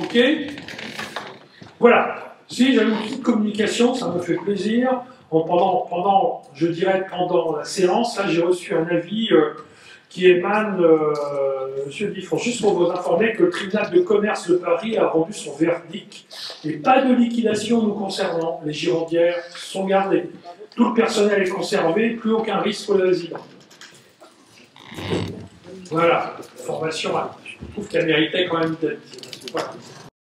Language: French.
Ok Voilà. Si j'avais une petite communication, ça me fait plaisir. pendant, pendant, je dirais pendant la séance, j'ai reçu un avis euh, qui émane, euh, Monsieur Diffon, juste pour vous informer que le tribunal de commerce de Paris a rendu son verdict et pas de liquidation nous concernant. Les girondières sont gardées. Tout le personnel est conservé, plus aucun risque pour les. Voilà, formation, je trouve qu'elle méritait quand même d'être. Thank you.